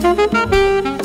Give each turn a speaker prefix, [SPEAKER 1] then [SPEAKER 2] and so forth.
[SPEAKER 1] ブブブ。